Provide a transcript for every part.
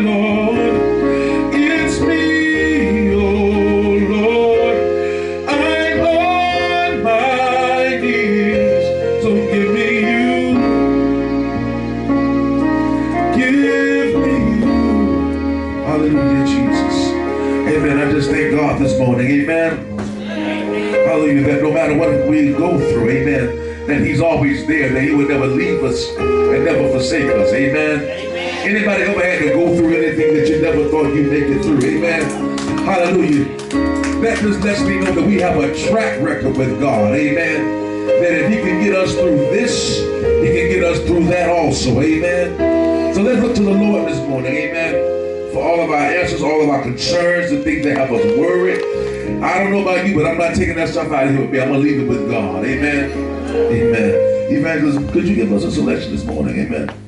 Lord. this lets me know that we have a track record with God. Amen. That if he can get us through this, he can get us through that also. Amen. So let's look to the Lord this morning. Amen. For all of our answers, all of our concerns, the things that have us worried. I don't know about you, but I'm not taking that stuff out of here with me. I'm going to leave it with God. Amen. Amen. Evangelist, could you give us a selection this morning? Amen.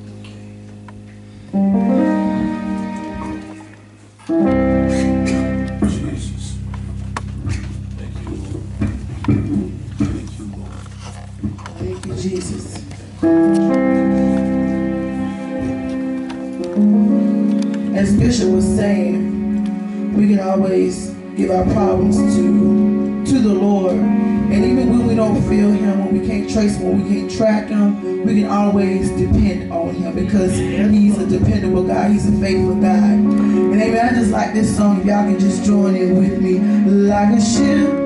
this song, y'all can just join in with me. Like a ship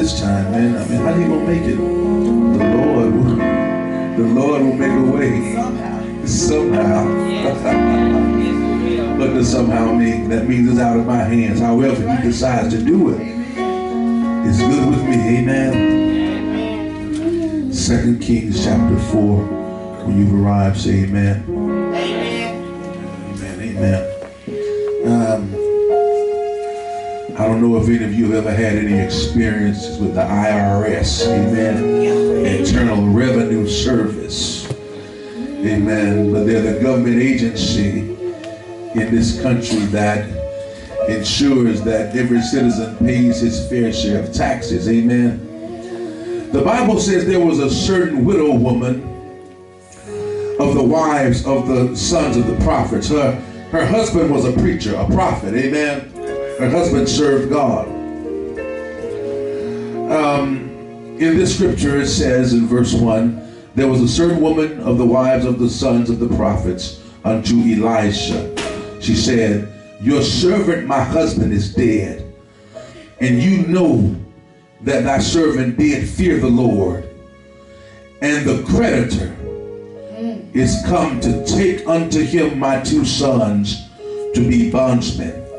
this time, man? I mean, how you gonna make it? The Lord will, the Lord will make a way somehow. Somehow. What does somehow mean? That means it's out of my hands. However, he decides to do it. It's good with me. Amen. Second Kings chapter 4. When you've arrived, say amen. Amen. Amen. Um, I don't know if any of you have ever had any experiences with the IRS. Amen. Internal Revenue Service. Amen. But they're the government agency in this country that ensures that every citizen pays his fair share of taxes. Amen. The Bible says there was a certain widow woman of the wives of the sons of the prophets. Her, her husband was a preacher, a prophet. Amen. Her husband served God. Um, in this scripture, it says in verse 1 there was a certain woman of the wives of the sons of the prophets unto Elisha. She said, Your servant, my husband, is dead, and you know that thy servant did fear the Lord, and the creditor is come to take unto him my two sons to be bondsmen.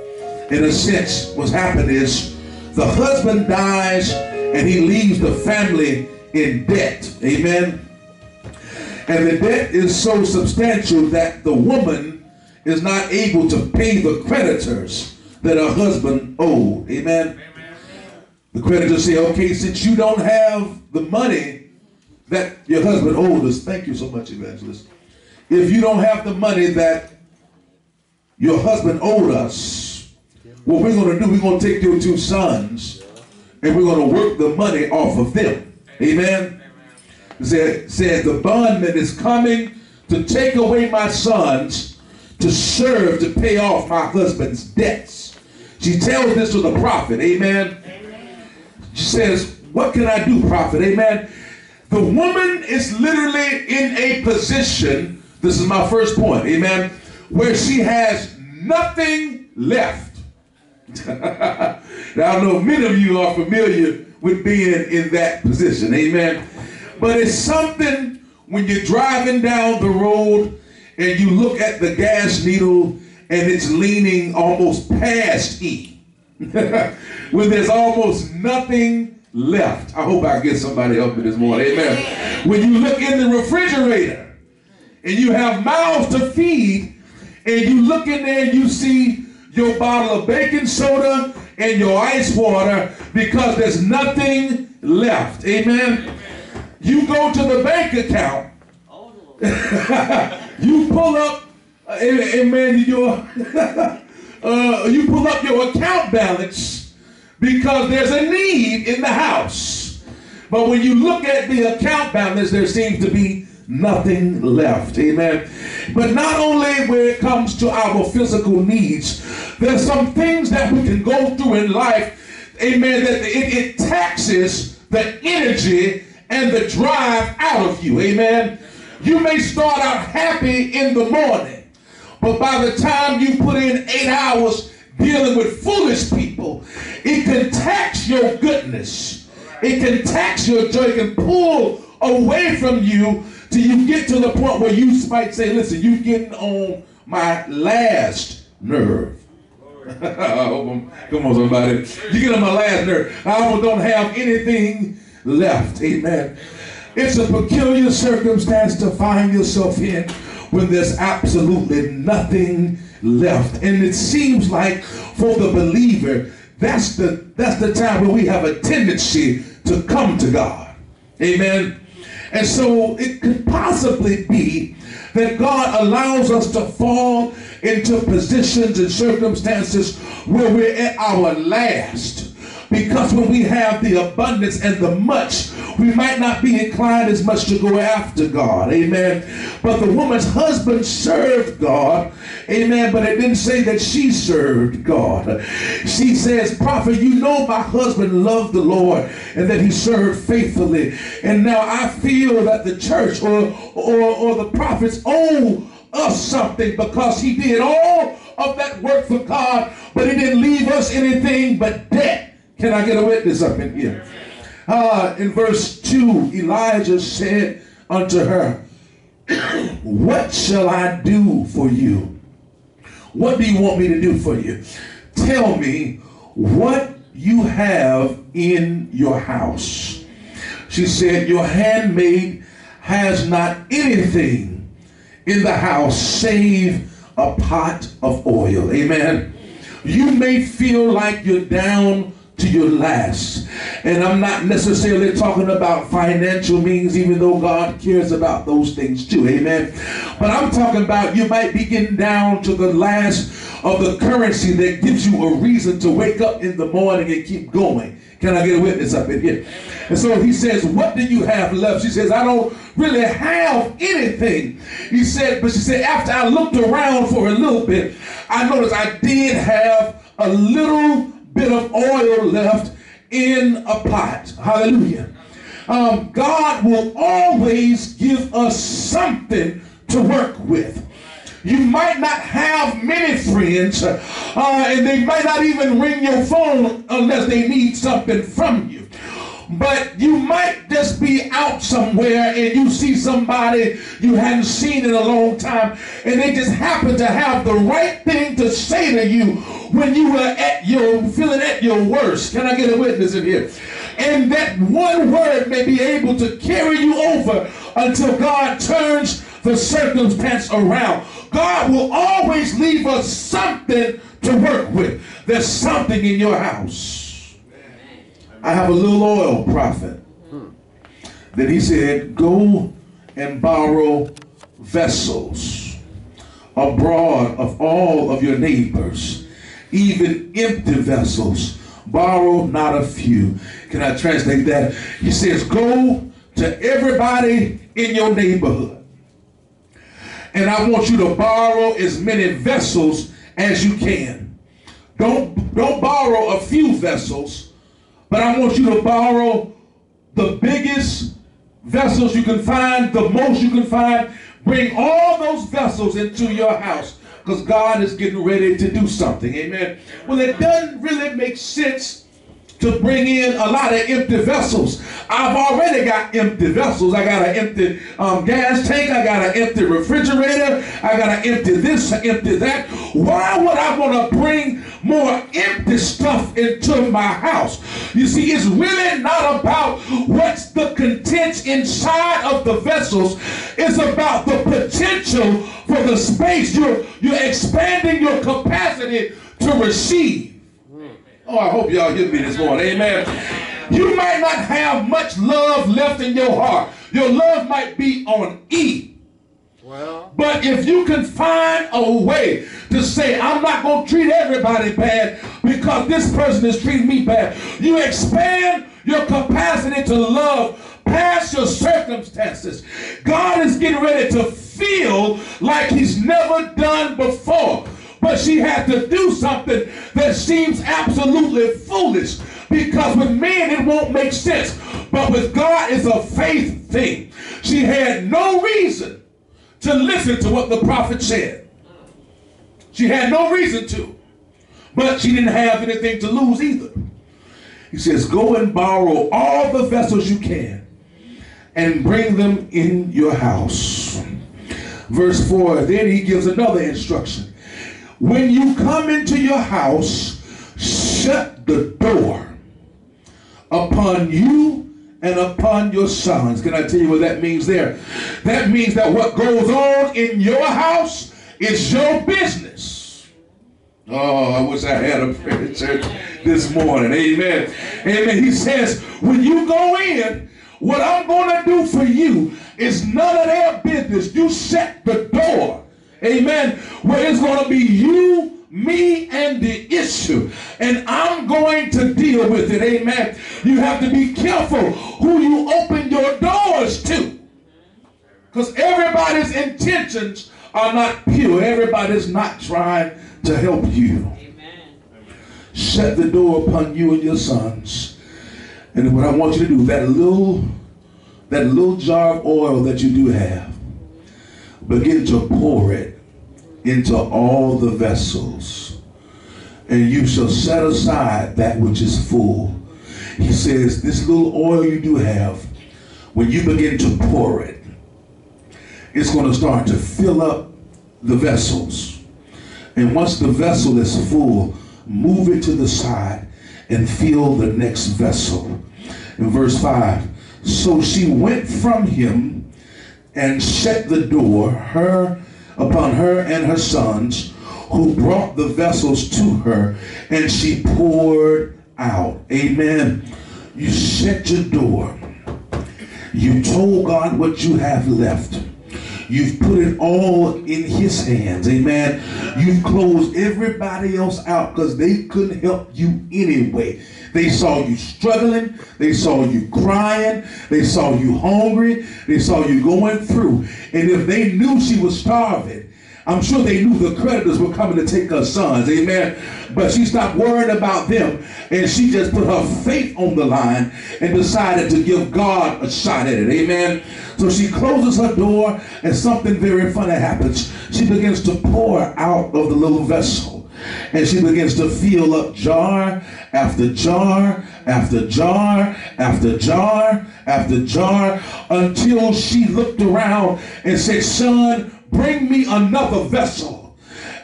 In a sense, what's happened is the husband dies and he leaves the family in debt. Amen. And the debt is so substantial that the woman is not able to pay the creditors that her husband owed. Amen. The creditors say, okay, since you don't have the money that your husband owed us, thank you so much, evangelist. If you don't have the money that your husband owed us, what we're going to do, we're going to take your two sons and we're going to work the money off of them. Amen. Said, said the bondman is coming to take away my sons to serve to pay off my husband's debts. She tells this to the prophet. Amen. She says, What can I do, prophet? Amen. The woman is literally in a position, this is my first point, amen, where she has nothing left. now, I know if many of you are familiar with being in that position, amen. But it's something when you're driving down the road and you look at the gas needle and it's leaning almost past E. when there's almost nothing left. I hope I get somebody help me this morning. Amen. When you look in the refrigerator and you have mouths to feed, and you look in there and you see your bottle of baking soda and your ice water because there's nothing left. Amen. You go to the bank account. you pull up, uh, amen, your, uh, you pull up your account balance because there's a need in the house. But when you look at the account balance, there seems to be nothing left. Amen. But not only when it comes to our physical needs, there's some things that we can go through in life, amen, that it, it taxes the energy and the drive out of you. Amen. You may start out happy in the morning, but by the time you put in eight hours dealing with foolish people, it can tax your goodness. It can tax your joy. It can pull away from you till you get to the point where you might say, listen, you're getting on my last nerve. Oh, come on, somebody. You get on my last nerve. I almost don't have anything left. Amen. It's a peculiar circumstance to find yourself in when there's absolutely nothing left. And it seems like for the believer, that's the that's the time where we have a tendency to come to God. Amen. And so it could possibly be that God allows us to fall into positions and circumstances where we're at our last. Because when we have the abundance and the much, we might not be inclined as much to go after God. Amen. But the woman's husband served God. Amen. But it didn't say that she served God. She says, Prophet, you know my husband loved the Lord and that he served faithfully. And now I feel that the church or, or, or the prophets owe us something because he did all of that work for God, but he didn't leave us anything but debt. Can I get a witness up in here? Uh, in verse 2, Elijah said unto her, What shall I do for you? What do you want me to do for you? Tell me what you have in your house. She said, Your handmaid has not anything in the house save a pot of oil. Amen. You may feel like you're down to your last. And I'm not necessarily talking about financial means, even though God cares about those things too. Amen. But I'm talking about you might be getting down to the last of the currency that gives you a reason to wake up in the morning and keep going. Can I get a witness up in here? And so he says, What do you have left? She says, I don't really have anything. He said, But she said, After I looked around for a little bit, I noticed I did have a little bit of oil left in a pot. Hallelujah. Um, God will always give us something to work with. You might not have many friends, uh, and they might not even ring your phone unless they need something from you. But you might just be out somewhere and you see somebody you hadn't seen in a long time, and they just happen to have the right thing to say to you when you were at your feeling at your worst. Can I get a witness in here? And that one word may be able to carry you over until God turns the circumstance around. God will always leave us something to work with. There's something in your house. I have a little oil prophet. Then he said, Go and borrow vessels abroad of all of your neighbors, even empty vessels. Borrow not a few. Can I translate that? He says, Go to everybody in your neighborhood. And I want you to borrow as many vessels as you can. Don't, don't borrow a few vessels, but I want you to borrow the biggest vessels you can find, the most you can find. Bring all those vessels into your house because God is getting ready to do something. Amen. Well, it doesn't really make sense to bring in a lot of empty vessels. I've already got empty vessels. I got an empty um, gas tank. I got an empty refrigerator. I got an empty this, empty that. Why would I want to bring more empty stuff into my house? You see, it's really not about what's the contents inside of the vessels. It's about the potential for the space. You're, you're expanding your capacity to receive. Oh, I hope y'all hear me this morning. Amen. You might not have much love left in your heart. Your love might be on E. Well. But if you can find a way to say, I'm not going to treat everybody bad because this person is treating me bad, you expand your capacity to love past your circumstances. God is getting ready to feel like he's never done before but she had to do something that seems absolutely foolish because with men it won't make sense, but with God it's a faith thing. She had no reason to listen to what the prophet said. She had no reason to, but she didn't have anything to lose either. He says, Go and borrow all the vessels you can and bring them in your house. Verse 4 Then he gives another instruction when you come into your house, shut the door upon you and upon your sons. Can I tell you what that means there? That means that what goes on in your house is your business. Oh, I wish I had a prayer church this morning. Amen. Amen. He says, when you go in, what I'm going to do for you is none of their business. You shut the door Amen. Where it's going to be you, me, and the issue. And I'm going to deal with it. Amen. You have to be careful who you open your doors to. Because everybody's intentions are not pure. Everybody's not trying to help you. Amen. Shut the door upon you and your sons. And what I want you to do, that little, that little jar of oil that you do have, begin to pour it into all the vessels, and you shall set aside that which is full. He says, This little oil you do have, when you begin to pour it, it's going to start to fill up the vessels. And once the vessel is full, move it to the side and fill the next vessel. Verse 5, so she went from him and shut the door, her upon her and her sons, who brought the vessels to her, and she poured out. Amen. You shut your door. You told God what you have left. You've put it all in his hands. Amen. You've closed everybody else out because they couldn't help you anyway. They saw you struggling. They saw you crying. They saw you hungry. They saw you going through. And if they knew she was starving, I'm sure they knew the creditors were coming to take her sons. Amen. But she stopped worrying about them and she just put her faith on the line and decided to give God a shot at it. Amen. So she closes her door and something very funny happens. She begins to pour out of the little vessel and she begins to fill up jar after jar after jar after jar after jar until she looked around and said, Son, bring me another vessel.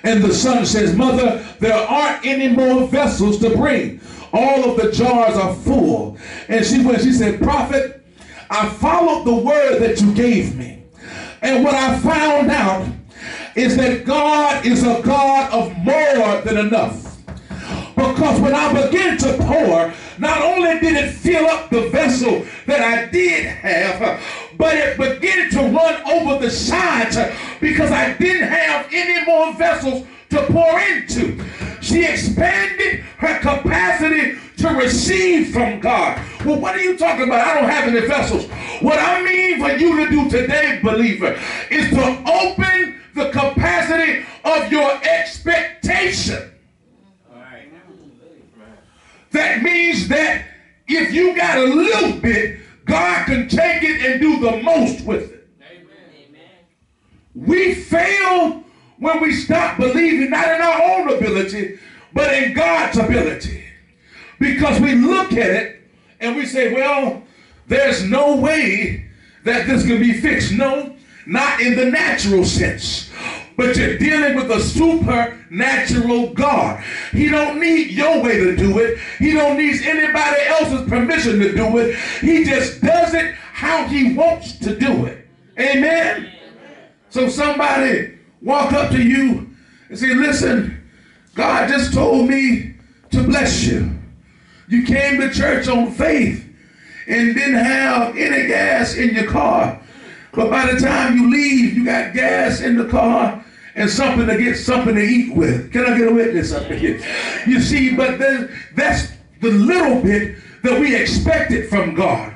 And the son says, Mother, there aren't any more vessels to bring. All of the jars are full. And she went, she said, Prophet, I followed the word that you gave me. And what I found out is that God is a God of more than enough. Because when I began to pour, not only did it fill up the vessel that I did have, but it began to run over the sides because I didn't have any more vessels to pour into. She expanded her capacity to receive from God. Well, what are you talking about? I don't have any vessels. What I mean for you to do today, believer, is to open the capacity of your expectation. That means that if you got a little bit, God can take it and do the most with it. We fail when we stop believing not in our own ability, but in God's ability. Because we look at it and we say, well, there's no way that this can be fixed. No, not in the natural sense. But you're dealing with a supernatural God. He don't need your way to do it. He don't need anybody else's permission to do it. He just does it how he wants to do it. Amen. So somebody walk up to you and say, listen, God just told me to bless you. You came to church on faith and didn't have any gas in your car. But by the time you leave, you got gas in the car and something to get something to eat with. Can I get a witness up here? You see, but then that's the little bit that we expected from God.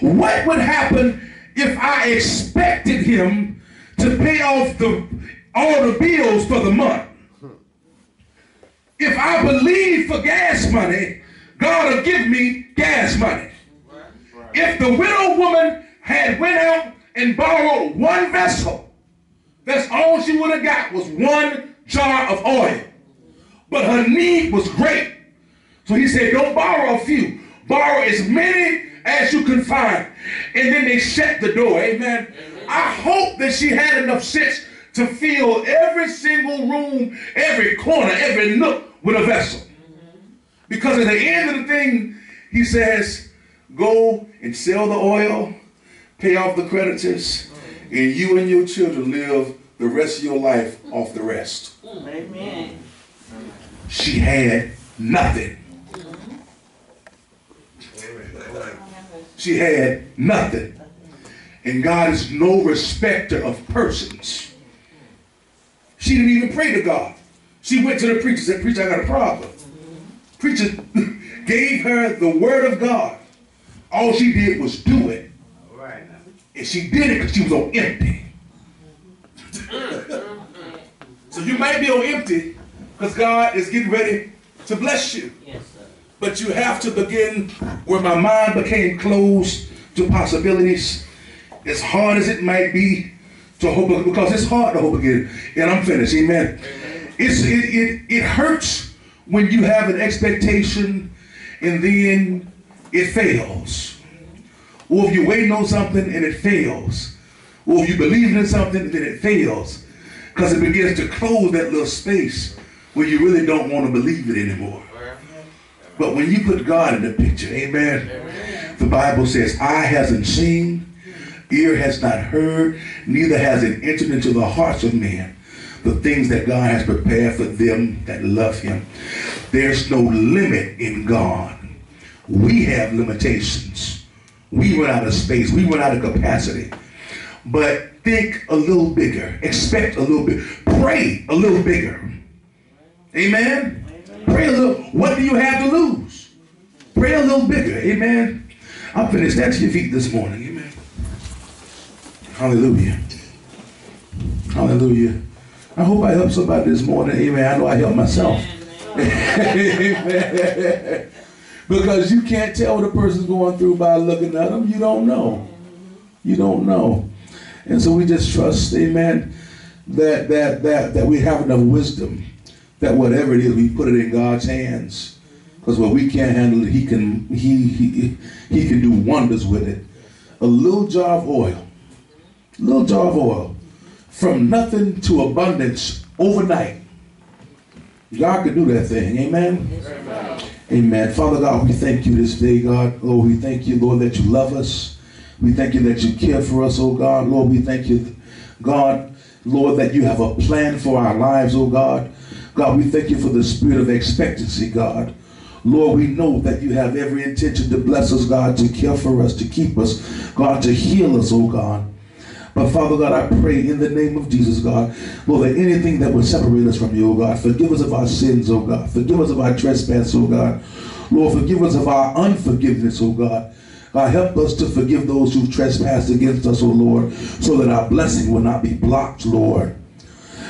What would happen if I expected him to pay off the all the bills for the month? If I believe for gas money, God will give me gas money. If the widow woman had went out and borrowed one vessel. That's all she would have got was one jar of oil. But her need was great. So he said, don't borrow a few. Borrow as many as you can find. And then they shut the door. Amen. Amen. I hope that she had enough sense to fill every single room, every corner, every nook with a vessel. Because at the end of the thing, he says, go and sell the oil pay off the creditors, and you and your children live the rest of your life off the rest. Amen. She had nothing. She had nothing. And God is no respecter of persons. She didn't even pray to God. She went to the preacher and said, Preacher, I got a problem. Preacher gave her the word of God. All she did was do it. And she did it because she was on empty. So you might be on empty because God is getting ready to bless you. Yes, but you have to begin where my mind became closed to possibilities. As hard as it might be to hope, because it's hard to hope again. And I'm finished. Amen. Amen. It's, it, it, it hurts when you have an expectation and then it fails. Or if you're waiting on something and it fails. Or if you believe in something and then it fails. Because it begins to close that little space where you really don't want to believe it anymore. But when you put God in the picture, amen, amen. the Bible says, eye hasn't seen, ear has not heard, neither has it entered into the hearts of men the things that God has prepared for them that love him. There's no limit in God. We have limitations. We run out of space. We run out of capacity. But think a little bigger. Expect a little bit. Pray a little bigger. Amen? Pray a little. What do you have to lose? Pray a little bigger. Amen? I'm finished. To your feet this morning. Amen. Hallelujah. Hallelujah. I hope I helped somebody this morning. Amen. I know I helped myself. Amen. Because you can't tell what a person's going through by looking at them. You don't know. You don't know. And so we just trust, amen, that that that that we have enough wisdom that whatever it is, we put it in God's hands. Because what we can't handle it, he can he, he he can do wonders with it. A little jar of oil, little jar of oil, from nothing to abundance overnight. God can do that thing. Amen. Amen. Amen. Father God, we thank you this day, God. Lord, we thank you, Lord, that you love us. We thank you that you care for us, oh God. Lord, we thank you, God, Lord, that you have a plan for our lives, oh God. God, we thank you for the spirit of expectancy, God. Lord, we know that you have every intention to bless us, God, to care for us, to keep us, God, to heal us, oh God. But Father God, I pray in the name of Jesus, God, Lord, that anything that would separate us from you, oh God, forgive us of our sins, oh God. Forgive us of our trespass, oh God. Lord, forgive us of our unforgiveness, oh God. God, help us to forgive those who've trespassed against us, O Lord, so that our blessing will not be blocked, Lord.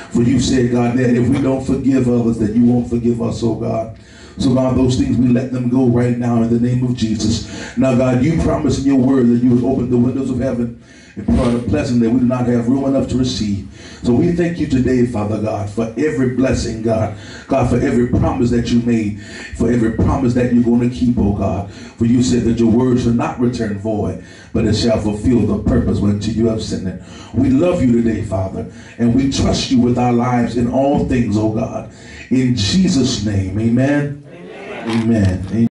For you said, God, that if we don't forgive others, that you won't forgive us, oh God. So, God, those things we let them go right now in the name of Jesus. Now, God, you promised in your word that you would open the windows of heaven and pour out a blessing that we do not have room enough to receive. So we thank you today, Father God, for every blessing, God. God, for every promise that you made, for every promise that you're going to keep, oh God. For you said that your word shall not return void, but it shall fulfill the purpose whereunto you have sent it. We love you today, Father, and we trust you with our lives in all things, oh God. In Jesus' name, amen. Amen. amen.